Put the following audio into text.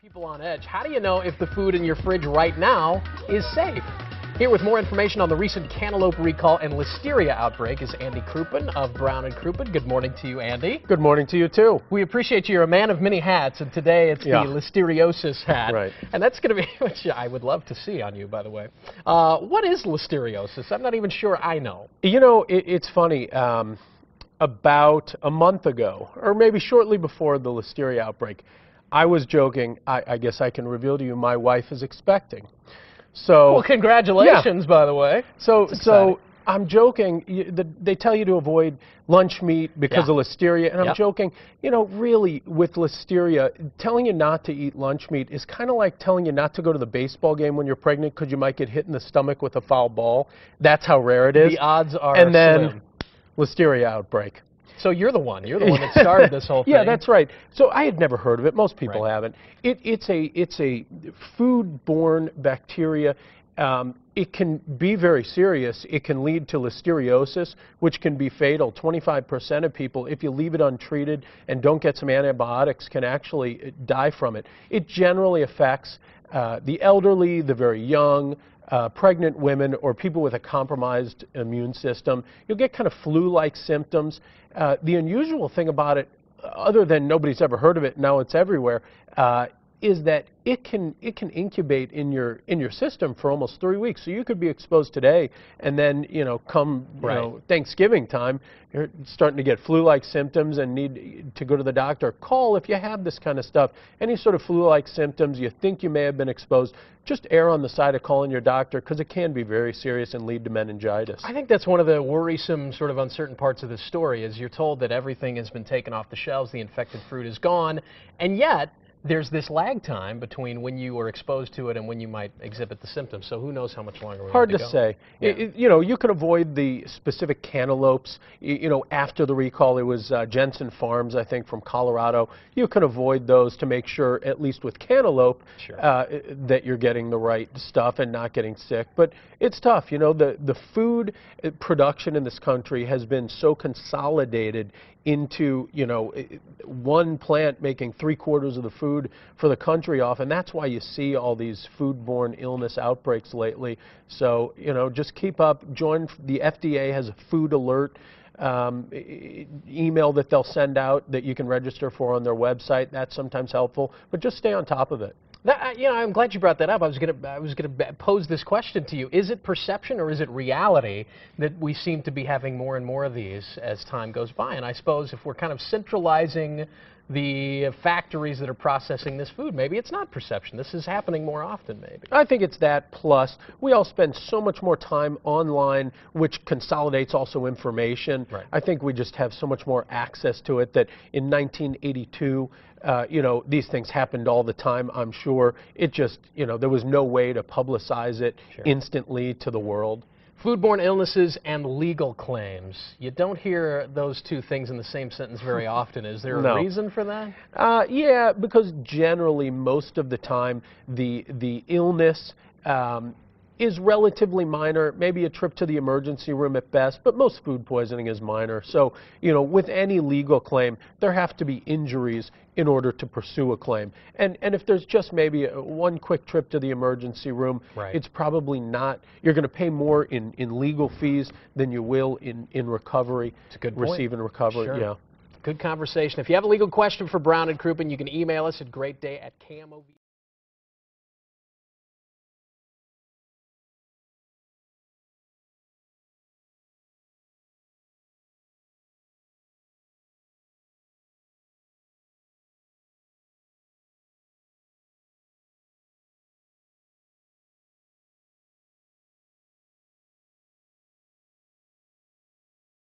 People on edge. How do you know if the food in your fridge right now is safe? Here with more information on the recent cantaloupe recall and listeria outbreak is Andy Crouppen of Brown and Crouppen. Good morning to you, Andy. Good morning to you too. We appreciate you. You're a man of many hats, and today it's Yeah. the listeriosis hat. Right. And that's going to be, which I would love to see on you, by the way. Uh, what is listeriosis? I'm not even sure I know. You know, it, it's funny. Um, about a month ago, or maybe shortly before the listeria outbreak, I was joking. I, I guess I can reveal to you my wife is expecting. So, Well, congratulations, by the way. so, so. I'm joking. You, the, they tell you to avoid lunch meat because Yeah. of listeria, and I'm Yep. joking. You know, really, with listeria, telling you not to eat lunch meat is kind of like telling you not to go to the baseball game when you're pregnant because you might get hit in the stomach with a foul ball. That's how rare it is. The odds are and then slim. listeria outbreak. So you're the one. You're the one that started this whole thing. Yeah, that's right. So I had never heard of it. Most people Right. haven't. It, it's a it's a food-borne bacteria. Um, it can be very serious. It can lead to listeriosis, which can be fatal. 25% of people, if you leave it untreated and don't get some antibiotics, can actually uh, die from it. It generally affects uh, the elderly, the very young, uh, pregnant women or people with a compromised immune system. You'll get kind of flu-like symptoms. Uh, the unusual thing about it, other than nobody's ever heard of it, now it's everywhere, uh, is that it can it can incubate in your in your system for almost three weeks. So you could be exposed today, and then you know come you Right. know Thanksgiving time, you're starting to get flu-like symptoms and need to go to the doctor. Call if you have this kind of stuff. Any sort of flu-like symptoms, you think you may have been exposed, just err on the side of calling your doctor because it can be very serious and lead to meningitis. I think that's one of the worrisome, sort of uncertain parts of this story. Is you're told that everything has been taken off the shelves, the infected fruit is gone, and yet there's this lag time between when you were exposed to it and when you might exhibit the symptoms. So who knows how much longer we Hard to go. say. Yeah. I- I- you know, you can avoid the specific cantaloupes. Y- You know, after the recall, it was uh, Jensen Farms, I think, from Colorado. You can avoid those to make sure, at least with cantaloupe, Sure. uh, that you're getting the right stuff and not getting sick. But it's tough. You know, the the food production in this country has been so consolidated into you know one plant making three quarters of the food for the country off, and that's why you see all these foodborne illness outbreaks lately. So you know, just keep up. Join the FDA has a food alert. Um, email that they'll send out that you can register for on their website. That's sometimes helpful, but just stay on top of it. That, you know, I'm glad you brought that up. I was going to I was going to pose this question to you. Is it perception or is it reality that we seem to be having more and more of these as time goes by? And I suppose if we're kind of centralizing the factories that are processing this food, maybe it's not perception. This is happening more often, maybe. I think it's that plus we all spend so much more time online, which consolidates also information. Right. I think we just have so much more access to it that in 1982, uh, you know, these things happened all the time. I'm sure it just, you know, there was no way to publicize it Sure. instantly to the world. Foodborne illnesses and legal claims. You don't hear those two things in the same sentence very often. Is there a No. reason for that? Uh, yeah, because generally, most of the time, the the illness um, is relatively minor. Maybe a trip to the emergency room at best, but most food poisoning is minor. So, you know, with any legal claim, there have to be injuries in order to pursue a claim. And and if there's just maybe a, one quick trip to the emergency room, Right. it's probably not. You're going to pay more in in legal fees than you will in in recovery. It's a good point. Receive and recover. Sure. Yeah. Good conversation. If you have a legal question for Brown and Crouppen, you can email us at greatday at KMOV.